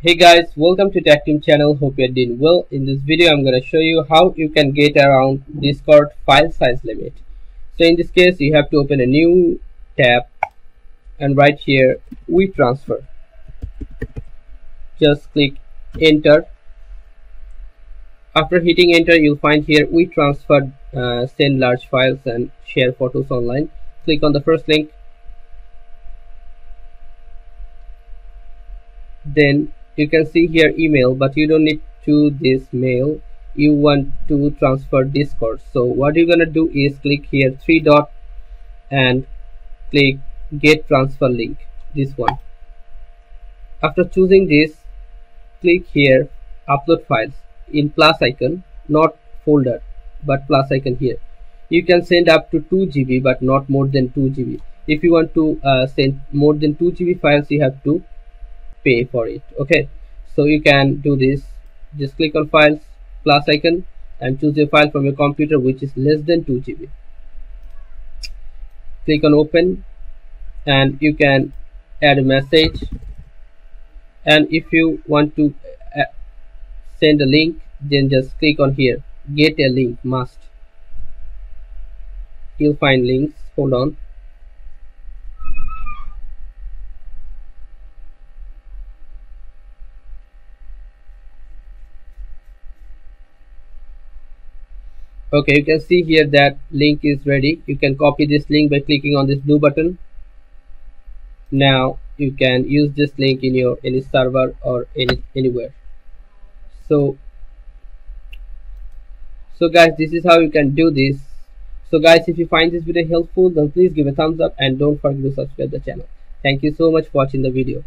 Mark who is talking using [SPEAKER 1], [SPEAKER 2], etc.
[SPEAKER 1] Hey guys, welcome to Tactim channel. Hope you're doing well. In this video, I'm going to show you how you can get around Discord file size limit. So in this case, you have to open a new tab and right here, WeTransfer Just click enter. After hitting enter, you'll find here WeTransfer uh, send large files and share photos online. Click on the first link. Then you can see here email but you don't need to this mail. You want to transfer discord. So what you're gonna do is click here three dot and click get transfer link this one. After choosing this click here upload files in plus icon not folder but plus icon here. You can send up to 2 GB but not more than 2 GB if you want to uh, send more than 2 GB files you have to pay for it okay so you can do this. Just click on files plus icon and choose a file from your computer which is less than 2 GB click on open and you can add a message. And if you want to uh, send a link then just click on here. Get a link must. You'll find links. Hold on okay you can see here that link is ready. You can copy this link by clicking on this blue button. Now you can use this link in your any server or any anywhere. So so guys this is how you can do this. So guys if you find this video helpful then please give a thumbs up and don't forget to subscribe the channel. Thank you so much for watching the video